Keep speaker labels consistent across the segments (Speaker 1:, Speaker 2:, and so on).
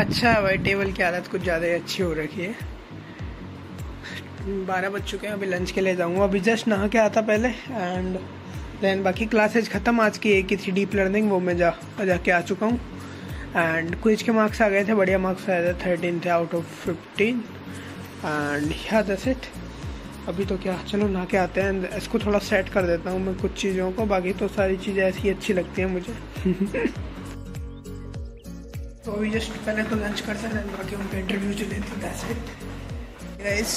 Speaker 1: अच्छा भाई टेबल की हालत कुछ ज़्यादा ही अच्छी हो रखी है। बारह बज चुके हैं, अभी लंच के लिए जाऊँगा। अभी जस्ट नहा के आता पहले एंड देन बाकी क्लासेज ख़त्म। आज की एक ही थी डीप लर्निंग वो मैं जा, जाके आ चुका हूँ। एंड क्विज के मार्क्स आ गए थे, बढ़िया मार्क्स आए थे। थर्टीन थे आउट ऑफ़ फिफ्टीन एंड या दस इट अभी तो क्या, चलो नहा के आते हैं। इसको थोड़ा सेट कर देता हूँ मैं कुछ चीज़ों को। बाकी तो सारी चीज़ें ऐसी अच्छी लगती हैं मुझे। तो अभी जस्ट पहले तो लंच करते हैं बाकी उनका इंटरव्यू जो लेते गाइस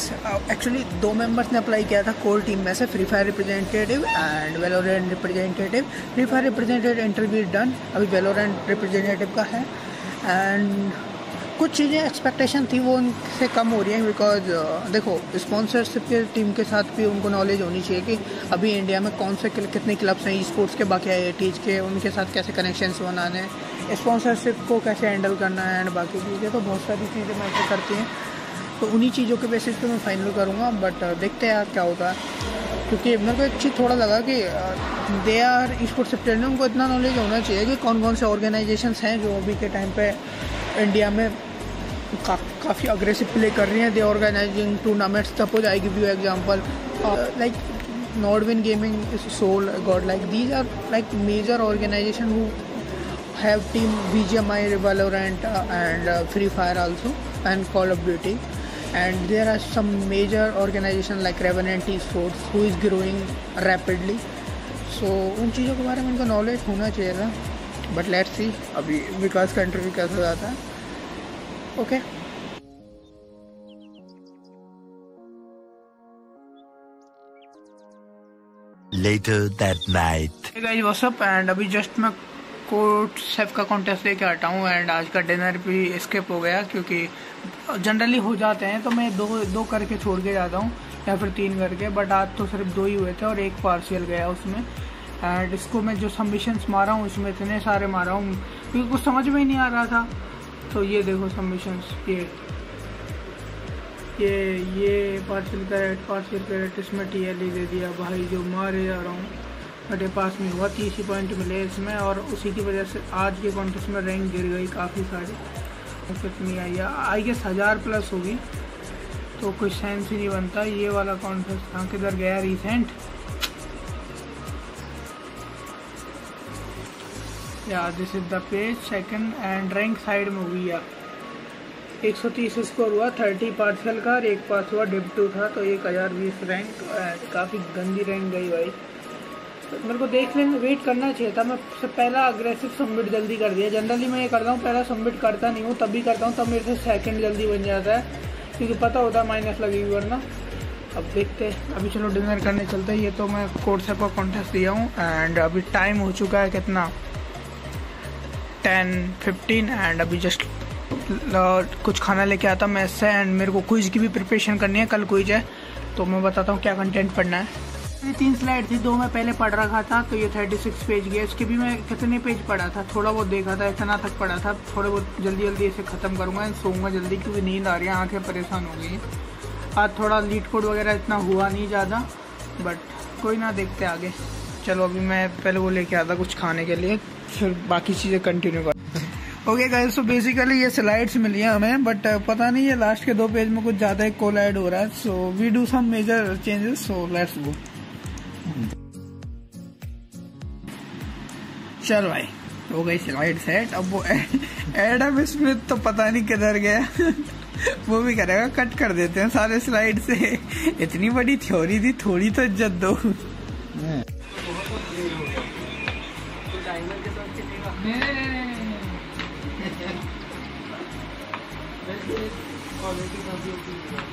Speaker 1: एक्चुअली दो मेंबर्स ने अप्लाई किया था कोर टीम में से Free Fire representative and Valorant representative Free Fire representative interview done अभी वेलोरेंट रिप्रेजेंटेटिव का है. एंड कुछ चीज़ें एक्सपेक्टेशन थी वो उनसे कम हो रही हैं बिकॉज़ uh, देखो स्पॉन्सरशिप के टीम के साथ भी उनको नॉलेज होनी चाहिए कि अभी इंडिया में कौन से कितने क्लब्स हैं स्पोर्ट्स के बाकी आई के उनके साथ कैसे कनेक्शंस बनाने हैं। स्पॉन्सरशिप को कैसे हैंडल करना है एंड बाकी चीज़ें तो बहुत सारी चीज़ें मैटर करती हैं। तो उन्हीं चीज़ों के बेसिस पे मैं फाइनल करूँगा बट uh, देखते हैं यार क्या होता है। क्योंकि मेरे को एक चीज़ थोड़ा लगा कि दे आर स्पोर्ट्स सेक्टर उनको इतना नॉलेज होना चाहिए कि कौन कौन से ऑर्गेनाइजेशंस हैं जो अभी के टाइम पे इंडिया में का, काफ़ी अग्रेसिव प्ले कर रही हैं। They organizing tournaments suppose I give you example like Nodwin gaming sold God like these are like major organization who have team B G M I Valorant and free fire also and call of duty and there are some major organization like Raven and T sports who is growing rapidly so उन चीज़ों के बारे में इनको knowledge होना चाहिए था। But let's see अभी विकास कंट्री भी कैसा जाता है। Okay
Speaker 2: Later that night.
Speaker 1: Hey guys, what's up? And अभी just मैं कोर्ट, सेफ़ का कॉन्टेस्ट लेके हटा हूँ एंड आज का डिनर भी स्किप हो गया क्योंकि जनरली हो जाते हैं तो मैं दो दो करके छोड़ के जाता हूँ या फिर तीन करके बट आज तो सिर्फ़ दो ही हुए थे और एक पार्शियल गया उसमें। एंड इसको मैं जो सबमिशंस मारा हूँ, इसमें इतने सारे मारा हूँ, क्योंकि कुछ समझ में ही नहीं आ रहा था। तो ये देखो सबमिशंस ये ये ये पार्सल कैरेट पार्सल कैरेट इसमें टी एल दे दिया भाई, जो मारे जा रहा हूँ। मेरे पास में हुआ तीस ही पॉइंट मिले इसमें और उसी की वजह से आज के कॉन्टेस्ट में रैंक गिर गई काफ़ी सारी। कितनी आई आई गेस हज़ार प्लस होगी। तो कुछ सेंस ही नहीं बनता। ये वाला कॉन्टेस्ट था किधर गया रिसेंट या this is the page second and rank side में हुई या 130 स्कोर हुआ 30 पार्सल का और एक पास हुआ डिप टू था। तो एक हज़ार बीस रैंक काफ़ी गंदी रैंक गई भाई। मेरे को देख लेने वेट करना चाहिए था। मैं पहला अग्रेसिव सबमिट जल्दी कर दिया। जनरली मैं ये करता हूँ, पहला सबमिट करता नहीं हूँ, तभी करता हूँ, तब मेरे से सेकंड जल्दी बन जाता है। क्योंकि पता होता है माइनस लगेगी वरना। अब देखते हैं। अभी चलो डिनर करने चलते हैं। ये तो मैं कोर्ट से का कॉन्टेस्ट दिया हूँ। एंड अभी टाइम हो चुका है कितना? टेन फिफ्टीन एंड अभी जस्ट कुछ खाना लेके आता मैं इससे एंड मेरे को क्विज की भी प्रिपरेशन करनी है। कल क्विज है। तो मैं बताता हूँ क्या कंटेंट पढ़ना है। तीन स्लाइड थी दो मैं पहले पढ़ रखा था तो ये थर्टी सिक्स पेज गया। इसके भी मैं कितने पेज पढ़ा था? थोड़ा बहुत देखा था इतना तक पढ़ा था। थोड़ा बहुत जल्दी जल्दी इसे ख़त्म करूँगा सोऊँगा जल्दी क्योंकि नींद आ रही है आँखें परेशान हो गई आज थोड़ा लीड कोड वगैरह इतना हुआ नहीं ज़्यादा बट कोई ना देखते आगे। चलो अभी मैं पहले वो लेके आता कुछ खाने के लिए फिर बाकी चीज़ें कंटिन्यू कर। ओके गाइस तो बेसिकली ये स्लाइड्स मिली हैं हमें बट uh, पता नहीं ये लास्ट के दो पेज में कुछ ज़्यादा एक कोलाइड हो रहा है so we do some major changes so let's go चल भाई हो गई स्लाइड सेट अब वो एडम स्मिथ तो पता नहीं किधर गया। वो भी करेगा कट कर देते हैं सारे स्लाइड से। इतनी बड़ी थ्योरी थी थोड़ी तो इज़्ज़त दो।